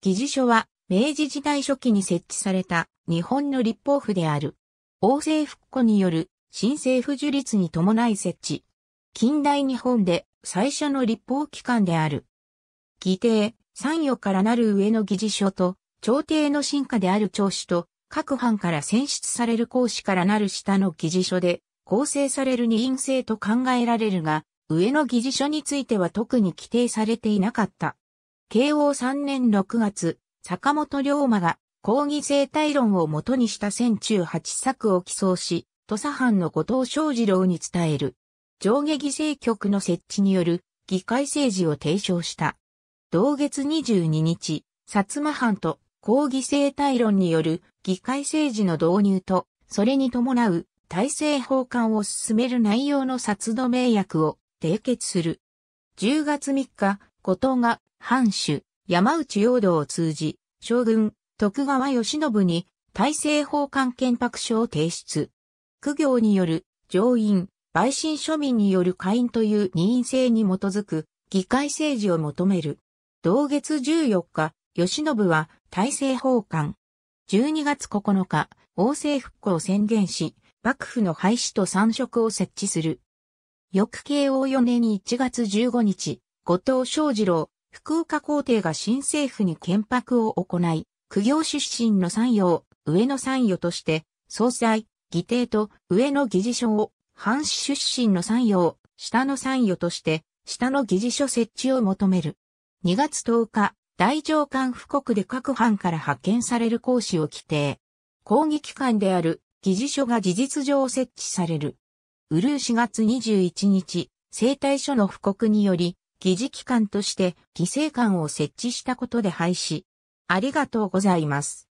議事所は明治時代初期に設置された日本の立法府である。王政復古による新政府樹立に伴い設置。近代日本で最初の立法機関である。議定、参与からなる上の議事所と、朝廷の進化である長子と、各藩から選出される公使からなる下の議事所で、構成される二院制と考えられるが、上の議事所については特に規定されていなかった。慶応3年6月、坂本龍馬が講義生態論をもとにした戦中八作を起草し、土佐藩の後藤昌次郎に伝える。上下議政局の設置による議会政治を提唱した。同月22日、薩摩藩と抗議生態論による議会政治の導入と、それに伴う体制法官を進める内容の殺土名約を締結する。10月3日、後藤が藩主、山内陽道を通じ、将軍、徳川義信に体制法官憲白書を提出。苦行による上院、陪審庶民による会員という任意制に基づく議会政治を求める。同月14日、義信は大政奉還。12月9日、王政復興を宣言し、幕府の廃止と三職を設置する。翌慶応4年1月15日、後藤昌次郎、福岡皇帝が新政府に憲白を行い、苦行出身の参与上の参与として、総裁、議定と上の議事所を藩主出身の参与下の参与として、下の議事所設置を求める。2月10日、大上官布告で各藩から派遣される講師を規定。講義機関である議事所が事実上設置される。うるう4月21日、生態所の布告により、議事機関として規制官を設置したことで廃止。ありがとうございます。